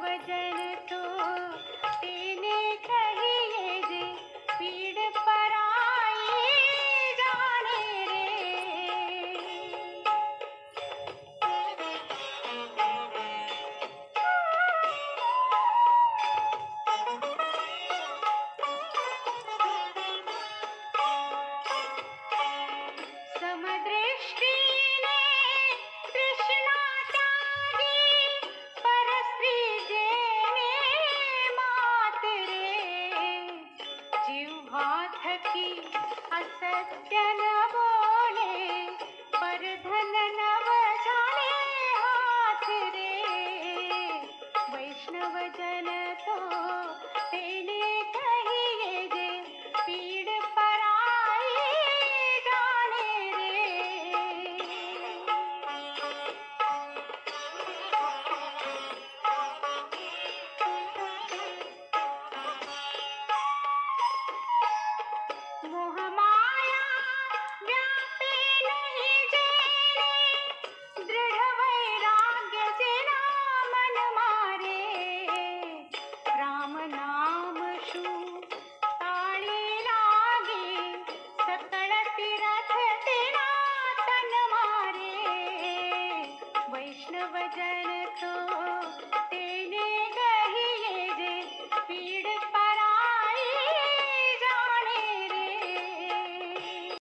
वज़न तो। की असत्य न बोले पर धन न जाने हाथ रे। वैष्णव जन तो बजाए